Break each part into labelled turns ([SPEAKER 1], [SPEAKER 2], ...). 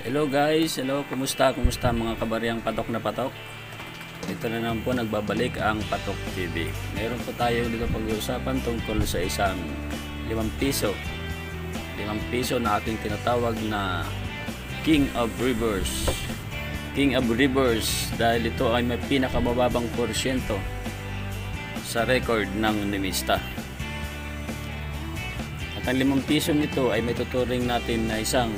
[SPEAKER 1] Hello guys, hello, kumusta, kumusta mga kabaryang patok na patok? Ito na naman po nagbabalik ang Patok TV. Meron po tayo dito pag-uusapan tungkol sa isang 5 piso. 5 piso na aking tinatawag na King of Rivers. King of Rivers dahil ito ay may pinakamababang porsyento sa record ng Nimista. At ang 5 piso nito ay may tuturing natin na isang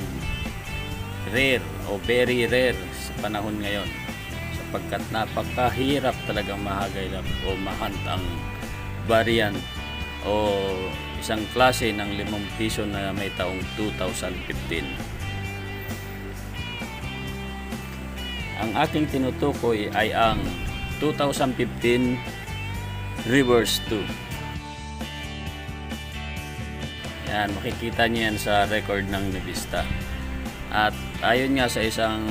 [SPEAKER 1] rare o very rare sa panahon ngayon. Sapagkat napakahirap talagang mahagay o mahant ang variant o isang klase ng 5 piso na may taong 2015 ang aking tinutukoy ay ang 2015 reverse 2 yan makikita niyo yan sa record ng Nivista at ayon nga sa isang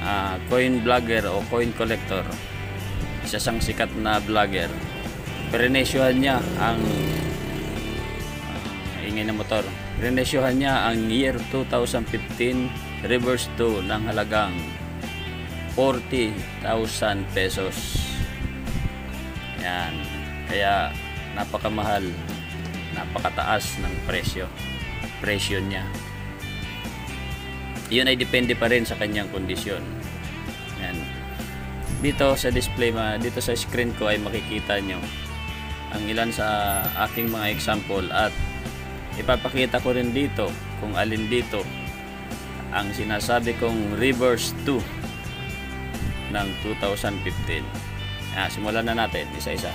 [SPEAKER 1] uh, coin vlogger o coin collector, isa siyang sikat na vlogger, prenesyohan niya ang uh, ingay na motor. Prenesyohan niya ang year 2015 reverse 2 ng halagang 40,000 pesos. Yan. Kaya napakamahal, napakataas ng presyo. Presyo niya yun ay depende pa rin sa kanyang kondisyon. Yan. Dito sa display, dito sa screen ko ay makikita nyo ang ilan sa aking mga example at ipapakita ko rin dito kung alin dito ang sinasabi kong reverse 2 ng 2015. Ah, simulan na natin isa-isa.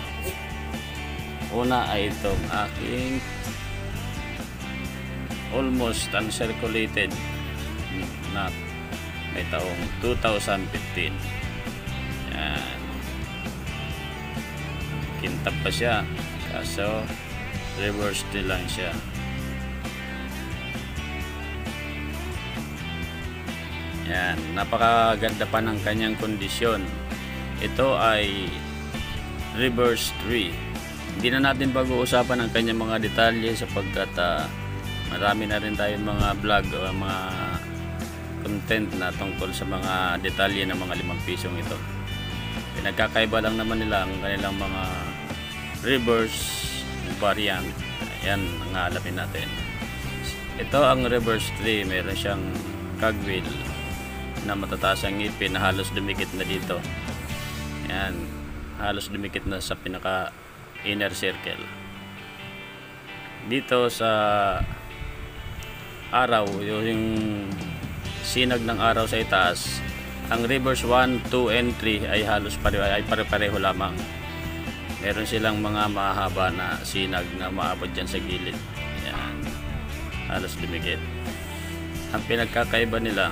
[SPEAKER 1] Una ay itong aking almost uncirculated na may taong 2015 yan. Kintab pa siya kaso reverse din lang siya. Yan napakaganda pa ng kanyang kondisyon. Ito ay reverse 3 hindi na natin pag-uusapan ang kanyang mga detalye sapagkat uh, marami na rin tayong mga vlog o mga content na tungkol sa mga detalye ng mga limang pisong ito. Pinagkakaiba lang naman nila ang kanilang mga reverse variant. Yan ang alamin natin. Ito ang reverse 3 meron siyang cogwheel na matataas ang ngipin na halos dumikit na dito. Yan halos dumikit na sa pinaka inner circle. Dito sa araw yung sinag ng araw sa itaas ang reverse 1, 2, and 3 ay halos pare ay pare-pareho lamang. Meron silang mga mahaba na sinag na maabot dyan sa gilid. Yan. Halos lumikit ang pinagkakaiba nila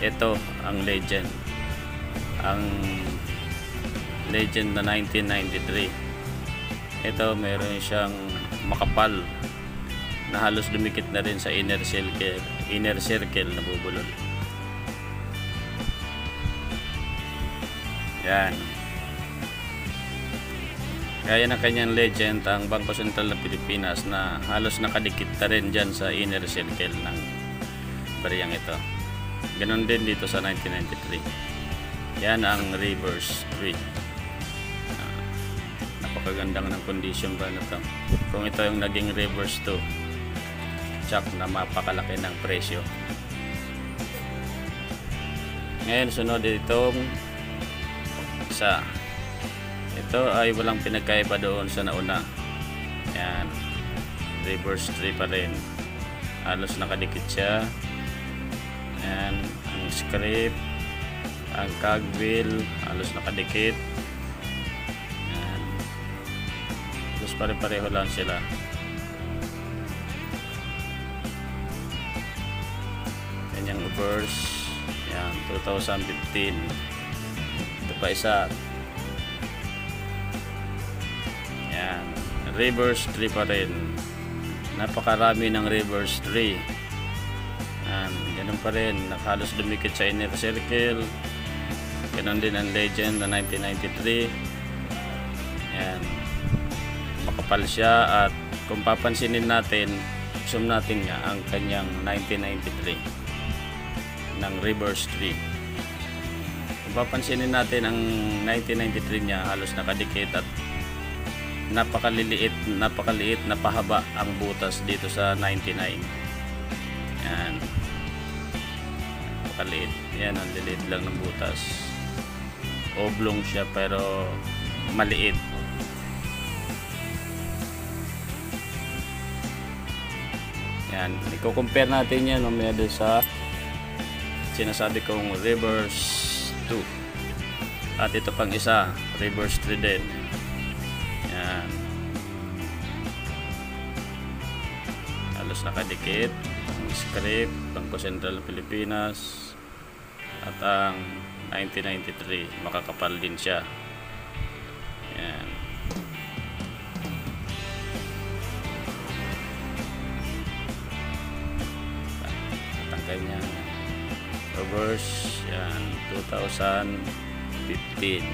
[SPEAKER 1] ito ang legend. Ang legend na 1993 ito meron siyang makapal na halos dumikit na rin sa inner circle, inner circle na bubulol. Yan. Gaya ng kanyang legend, ang Bangko Sentral ng Pilipinas na halos nakadikit na rin dyan sa inner circle ng bariyang ito. Ganon din dito sa 1993. Yan ang reverse 3. Uh, napakagandang ng condition ba na to. Kung ito yung naging reverse 2, tsak na mapakalaki ng presyo. Ngayon sunod itong isa. Ito ay walang pinagkaiba doon sa nauna. Yan. Reverse 3 pa rin. Halos nakadikit siya. Yan. Ang script ang cogwheel halos nakadikit. Yan. Halos pare-pareho lang sila verse yan 2015 ito pa isa. Yan reverse 3 pa rin. Napakarami ng reverse 3 yan ganun pa rin. Nakalos dumikit sa inner circle. Ganun din ang legend na 1993 yan makapal siya at kung papansinin natin zoom natin nga ang kanyang 1993 ng reverse 3 kung papansinin natin ang 1993 niya halos nakadikit at napakaliliit napakaliit na pahaba ang butas dito sa 99 yan. Napakaliit. Yan ang liliit lang ng butas. Oblong siya pero maliit. Yan. I-compare natin yan mamaya doon sa sinasabi kong reverse 2 at ito pang isa reverse 3 din. Yan. Halos nakadikit. Ang script Bangko Sentral ng Pilipinas. At ang 1993 makakapal din siya reverse yan 2015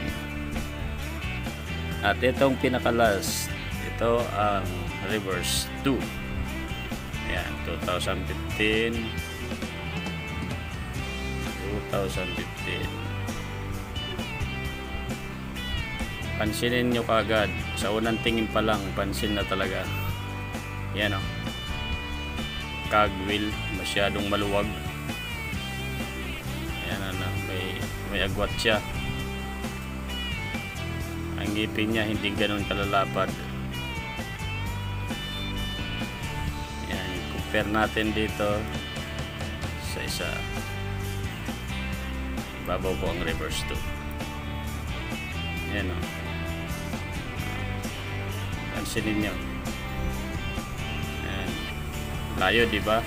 [SPEAKER 1] at itong pinaka-last, ito ang reverse 2. Ayan, 2015. 2015. Pansinin nyo kagad. Sa unang tingin pa lang, pansin na talaga. Yan o. Oh. Cogwheel, masyadong maluwag. May, agwat siya. Ang ngipin niya hindi ganun kalalapad yan compare natin dito sa isa. Babaw po ang reverse 2 yan o pansinin nyo yan. Layo di ba?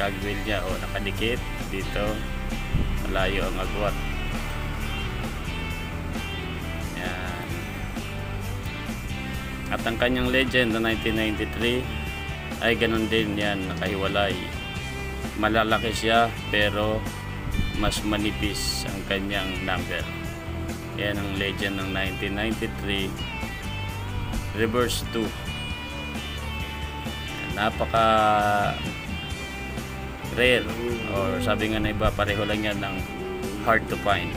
[SPEAKER 1] Kagwil niya o nakadikit dito malayo ang agwat At ang kanyang legend na 1993 ay ganun din yan, nakahiwalay. Malalaki siya pero mas manipis ang kanyang number. Yan ang legend ng 1993 reverse 2. Napaka rare or sabi nga na iba pareho lang yan ng hard to find.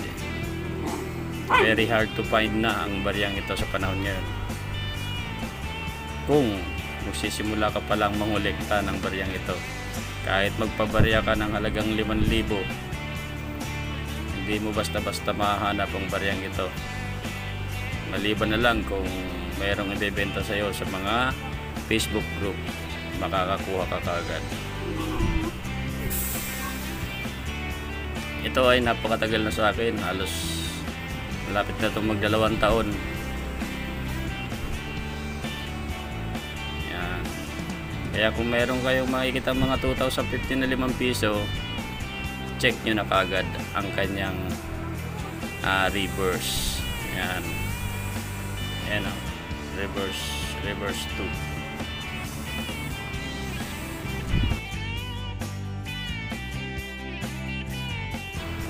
[SPEAKER 1] Very hard to find na ang bariyang ito sa panahon ngayon. Kung magsisimula ka pa lang mangolekta ng baryang ito kahit magpabarya ka ng halagang 5,000 hindi mo basta-basta mahanap ang baryang ito. Maliban na lang kung mayroong ibebenta sa iyo sa mga Facebook group makakakuha ka kagad ito ay napakatagal na sa akin halos malapit na itong magdalawang taon Kaya kung meron kayong makikita mga 2015 na 5 piso, check nyo na kagad ang kanyang uh, reverse. Yan. Yan o. Reverse, reverse 2.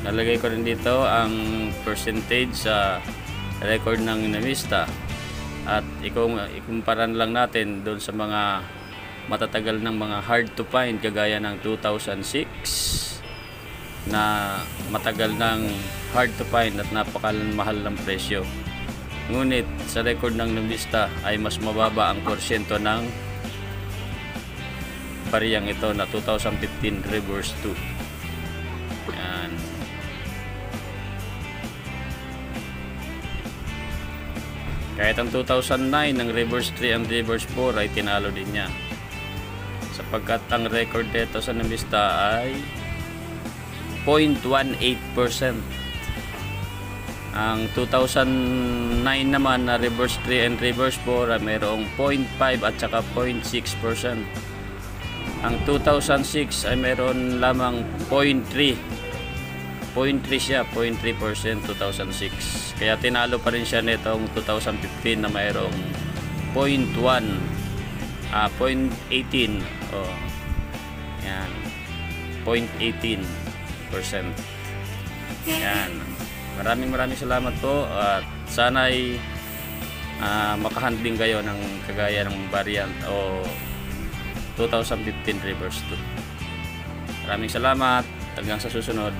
[SPEAKER 1] Nalagay ko rin dito ang percentage sa record ng Namista at ikumparan lang natin doon sa mga matatagal ng mga hard to find kagaya ng 2006 na matagal ng hard to find at napakamahal ng presyo. Ngunit sa record ng numista ay mas mababa ang porsyento ng bariyang ito na 2015 reverse 2. Kahit ang 2009 ng reverse 3 and reverse 4 ay tinalo din niya. Sapagkat ang record dito sa namista ay 0.18% ang 2009 naman na reverse 3 and reverse 4 ay mayroong 0.5 at saka 0.6% ang 2006 ay mayroon lamang 0.3 0.3 siya 0.3% 2006 kaya tinalo pa rin siya nitong 2015 na mayroong 0.1 uh, 0.18 oh, yan. 0.18 percent. Yan. Maraming maraming salamat po at sana ay uh, makahandling kayo ng kagaya ng variant o 2015 reverse 2 maraming salamat. Hanggang sa susunod